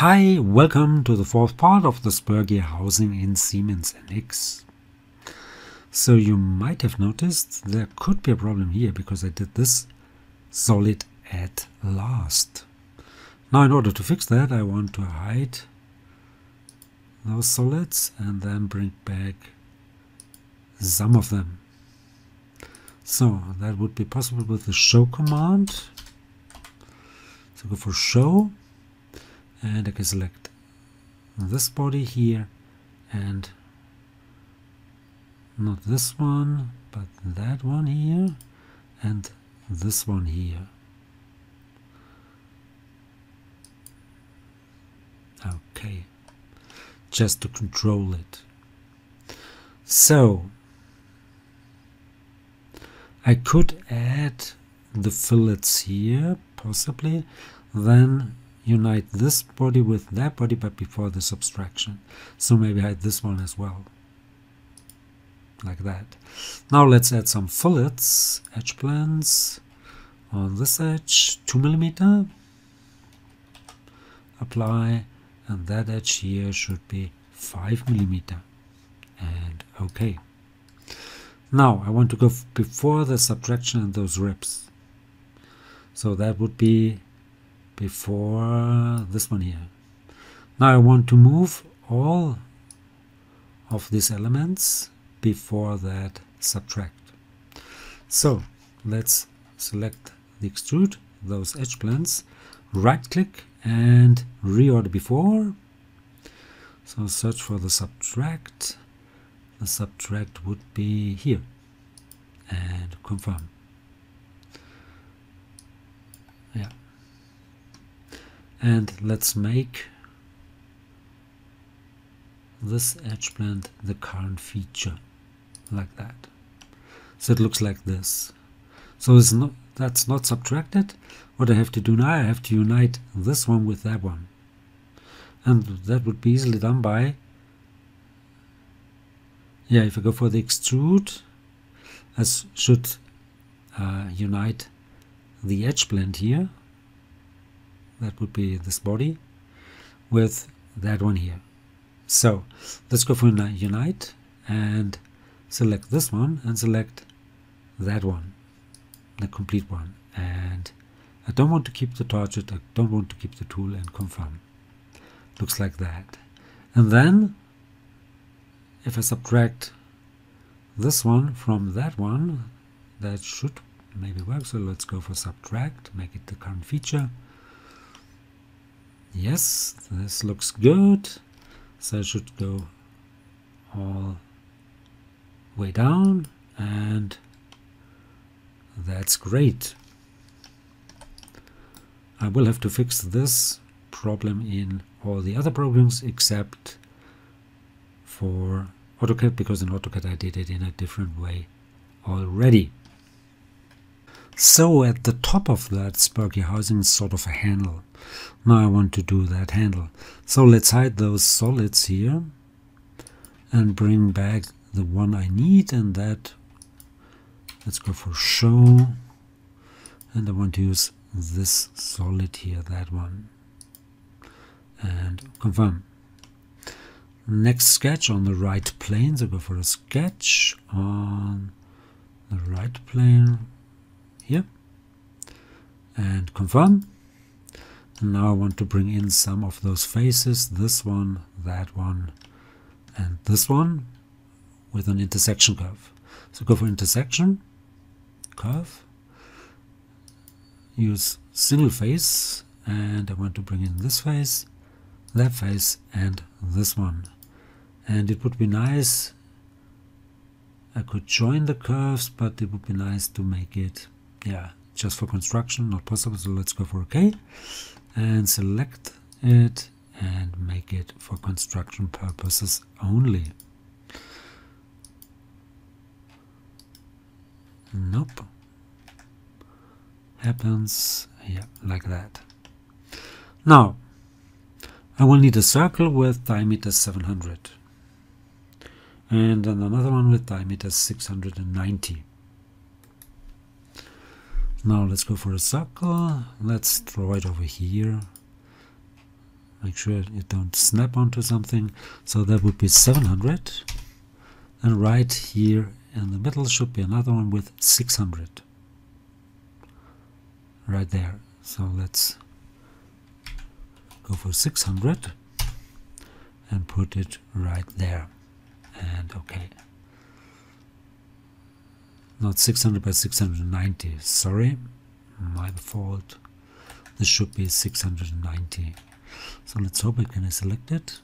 Hi, welcome to the fourth part of the spur gear housing in Siemens NX. So you might have noticed there could be a problem here because I did this solid at last. Now in order to fix that I want to hide those solids and then bring back some of them. So that would be possible with the show command. So go for show and I can select this body here and not this one but that one here and this one here. Okay. Just to control it. So I could add the fillets here possibly. Then unite this body with that body but before the subtraction so maybe hide this one as well. Like that. Now let's add some fillets edge blends on this edge 2 millimeter. Apply and that edge here should be 5 millimeter. And okay. Now I want to go before the subtraction and those ribs. So that would be before this one here. Now I want to move all of these elements before that subtract. So let's select the extrude, those edge blends, right click and reorder before. So search for the subtract. The subtract would be here and confirm. Yeah and let's make this edge blend the current feature like that. So it looks like this. So it's not that's not subtracted. What I have to do now I have to unite this one with that one. And that would be easily done by yeah if I go for the extrude I should uh, unite the edge blend here that would be this body with that one here. So let's go for unite and select this one and select that one the complete one. And I don't want to keep the target I don't want to keep the tool and confirm. Looks like that. And then if I subtract this one from that one that should maybe work. So let's go for subtract make it the current feature Yes, this looks good. So I should go all way down and that's great. I will have to fix this problem in all the other programs except for AutoCAD because in AutoCAD I did it in a different way already. So at the top of that spur housing is sort of a handle. Now I want to do that handle. So let's hide those solids here and bring back the one I need and that let's go for show. And I want to use this solid here that one. And confirm. Next sketch on the right plane. So go for a sketch on the right plane here and confirm. And now I want to bring in some of those faces this one that one and this one with an intersection curve. So go for intersection curve. Use single face and I want to bring in this face that face and this one. And it would be nice I could join the curves but it would be nice to make it yeah just for construction not possible so let's go for OK and select it and make it for construction purposes only. Nope. Happens yeah like that. Now I will need a circle with diameter 700 and then another one with diameter 690 now let's go for a circle. Let's draw it over here. make sure it don't snap onto something. So that would be 700 and right here in the middle should be another one with 600 right there. So let's go for 600 and put it right there. And okay not 600 by 690 sorry. My fault. This should be 690 so let's hope I can select it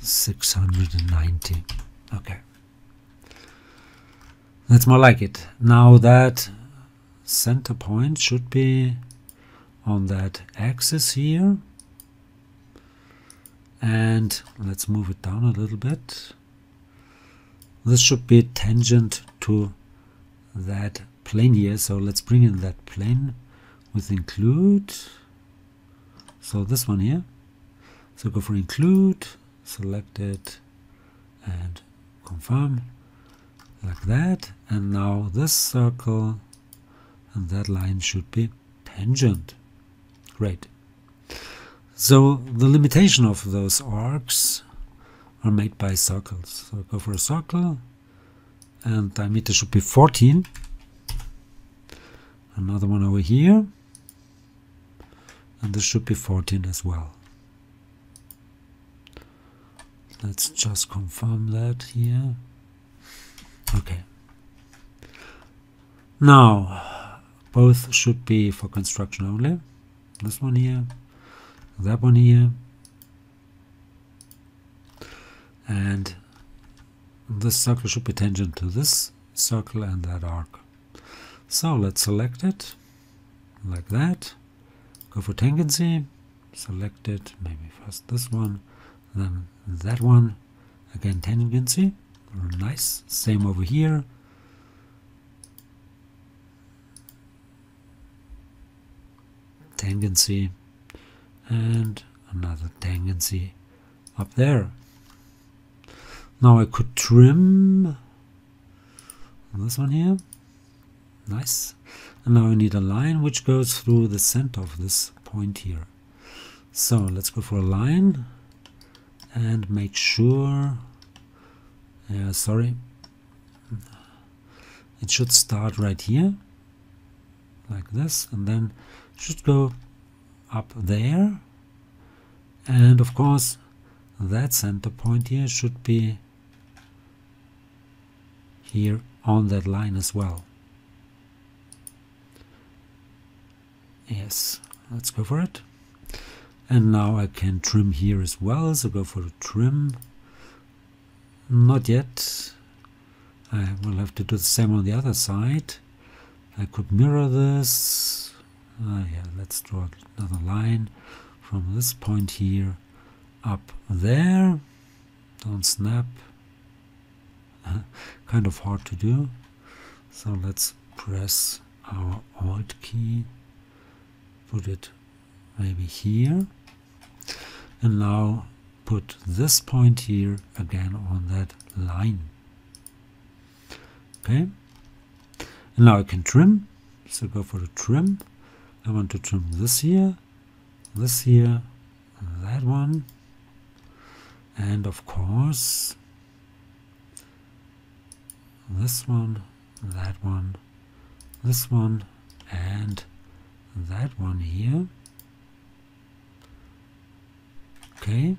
690 okay. That's more like it. Now that center point should be on that axis here. And let's move it down a little bit this should be tangent to that plane here. So let's bring in that plane with include. So this one here. So go for include select it and confirm like that. And now this circle and that line should be tangent. Great. So the limitation of those arcs are made by circles. So go for a circle and diameter should be 14 another one over here and this should be 14 as well. Let's just confirm that here. Okay. Now both should be for construction only. This one here that one here and this circle should be tangent to this circle and that arc. So let's select it like that. Go for tangency select it maybe first this one then that one. Again tangency nice same over here. Tangency and another tangency up there now I could trim this one here. Nice. And now I need a line which goes through the center of this point here. So let's go for a line and make sure yeah sorry. It should start right here like this and then should go up there. And of course that center point here should be here on that line as well. Yes let's go for it. And now I can trim here as well so go for the trim. Not yet. I will have to do the same on the other side. I could mirror this. Uh, yeah let's draw another line from this point here up there. Don't snap kind of hard to do. So let's press our alt key put it maybe here and now put this point here again on that line. Okay? And now I can trim. So go for the trim. I want to trim this here this here that one. And of course this one that one this one and that one here. Okay.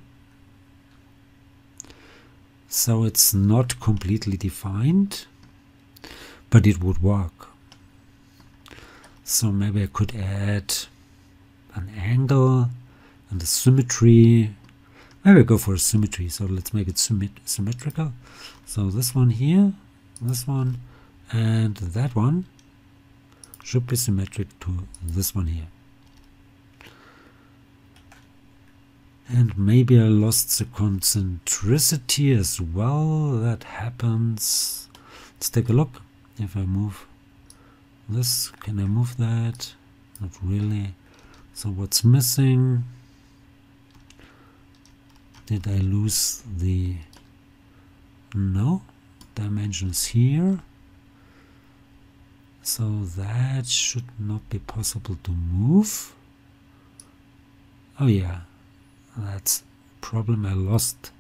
So it's not completely defined but it would work. So maybe I could add an angle and a symmetry. Maybe I go for a symmetry so let's make it symmet symmetrical. So this one here this one and that one should be symmetric to this one here. And maybe I lost the concentricity as well. That happens. Let's take a look. If I move this, can I move that? Not really. So what's missing? Did I lose the... No. Dimensions here. So that should not be possible to move. Oh yeah. That's problem. I lost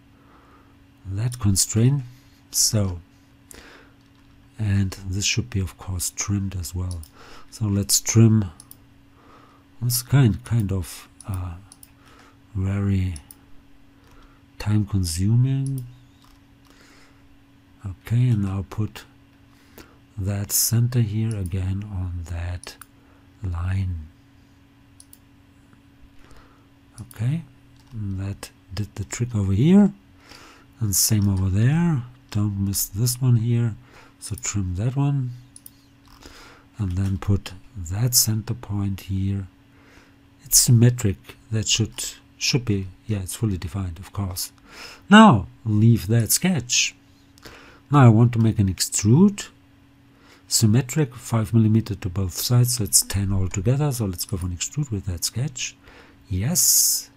that constraint. So and this should be of course trimmed as well. So let's trim this kind kind of uh, very time consuming okay and now put that center here again on that line. Okay and that did the trick over here and same over there. Don't miss this one here so trim that one. And then put that center point here. It's symmetric. That should should be yeah it's fully defined of course. Now leave that sketch now I want to make an extrude. Symmetric 5 millimeter to both sides so it's 10 altogether. So let's go for an extrude with that sketch. Yes.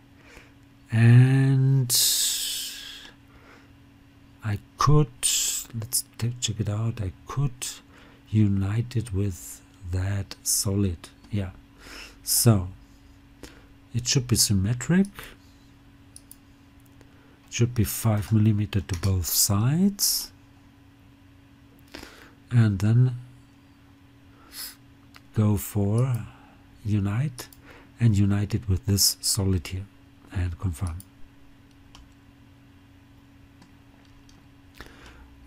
And I could let's check it out. I could unite it with that solid. Yeah. So it should be symmetric. It should be 5 millimeter to both sides and then go for unite and unite it with this solid here and confirm.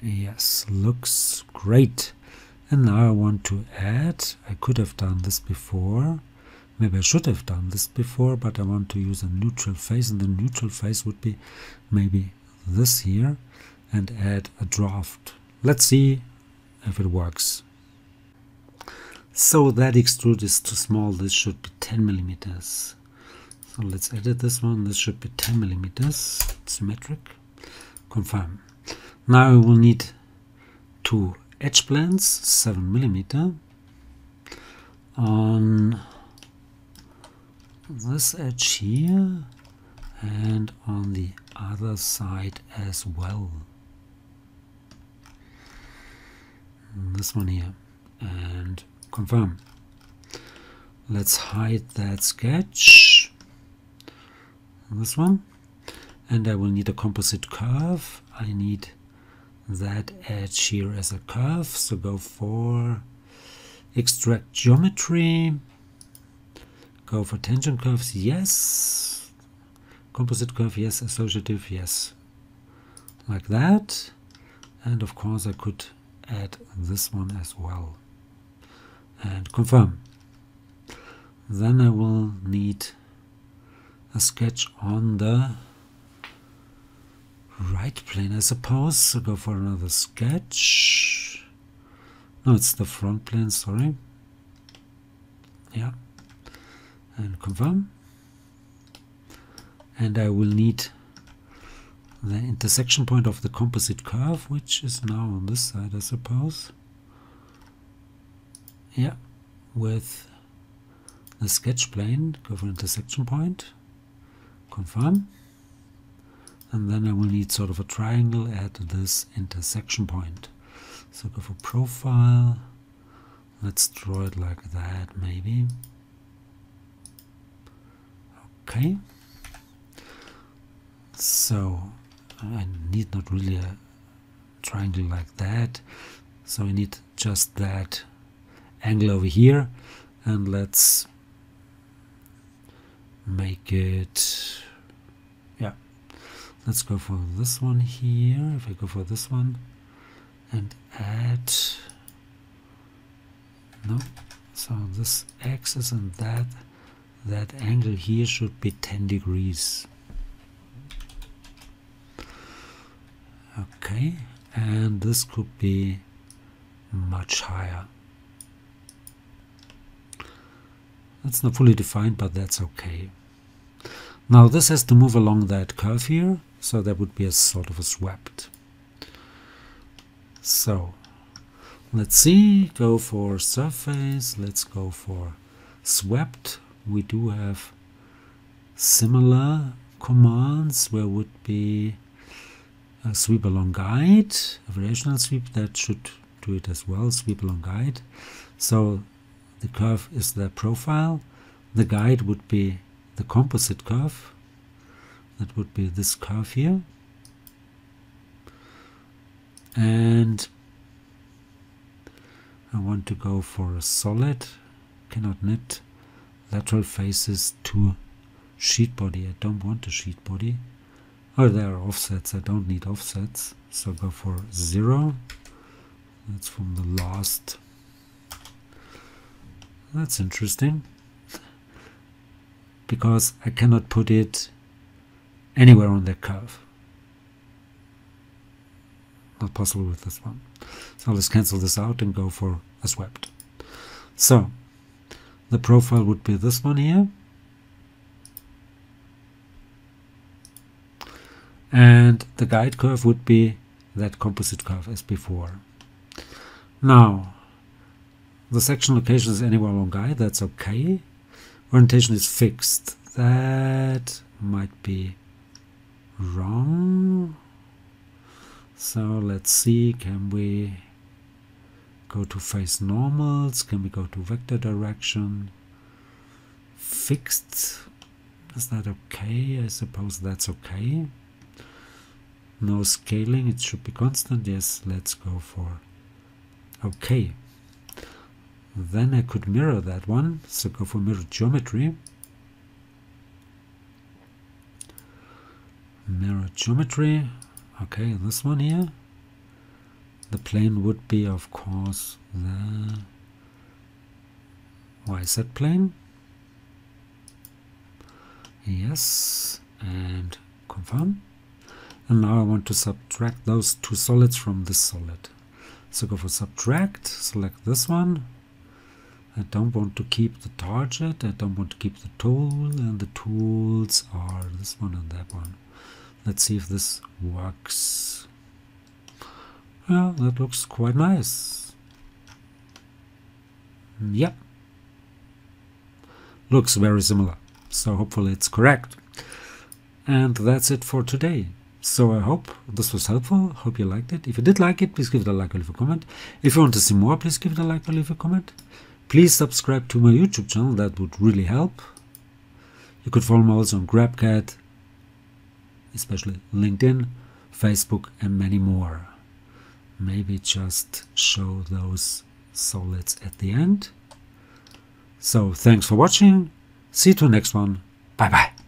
Yes, looks great. And now I want to add, I could have done this before, maybe I should have done this before, but I want to use a neutral face and the neutral face would be maybe this here and add a draft. Let's see if it works. So that extrude is too small, this should be 10 millimeters. So let's edit this one, this should be 10 millimeters, symmetric, confirm. Now we will need two edge blends, 7 millimeter, on this edge here and on the other side as well. This one here and confirm. Let's hide that sketch. This one. And I will need a composite curve. I need that edge here as a curve. So go for extract geometry. Go for tangent curves. Yes. Composite curve. Yes. Associative. Yes. Like that. And of course I could add this one as well. And confirm. Then I will need a sketch on the right plane I suppose. So go for another sketch. No it's the front plane sorry. Yeah. And confirm. And I will need the intersection point of the composite curve, which is now on this side, I suppose. Yeah, with the sketch plane, go for intersection point, confirm, and then I will need sort of a triangle at this intersection point. So go for profile, let's draw it like that maybe. Okay, so I need not really a triangle like that. So I need just that angle over here. And let's make it yeah. Let's go for this one here. If I go for this one and add no. So this axis and that that angle here should be 10 degrees okay. And this could be much higher. That's not fully defined but that's okay. Now this has to move along that curve here so that would be a sort of a swept. So let's see. Go for surface. Let's go for swept. We do have similar commands where would be a sweep along guide, a variational sweep that should do it as well, sweep along guide. So the curve is the profile, the guide would be the composite curve. That would be this curve here. And I want to go for a solid, cannot knit lateral faces to sheet body. I don't want a sheet body. Oh, there are offsets. I don't need offsets. So go for zero. That's from the last. That's interesting. Because I cannot put it anywhere on the curve. Not possible with this one. So let's cancel this out and go for a swept. So the profile would be this one here. And the guide curve would be that composite curve as before. Now, the section location is anywhere along guide, that's okay. Orientation is fixed. That might be wrong. So let's see, can we go to face normals? Can we go to vector direction? Fixed, is that okay? I suppose that's okay. No scaling, it should be constant. Yes, let's go for okay. Then I could mirror that one, so go for mirror geometry. Mirror geometry, okay, this one here the plane would be of course the YZ plane yes and confirm and now I want to subtract those two solids from this solid so go for subtract select this one I don't want to keep the target I don't want to keep the tool and the tools are this one and that one let's see if this works yeah, that looks quite nice. Mm, yep. Looks very similar. So hopefully it's correct. And that's it for today. So I hope this was helpful. Hope you liked it. If you did like it, please give it a like or leave a comment. If you want to see more, please give it a like or leave a comment. Please subscribe to my YouTube channel. That would really help. You could follow me also on GrabCAD, especially LinkedIn, Facebook, and many more maybe just show those solids at the end. So thanks for watching. See you to the next one. Bye bye.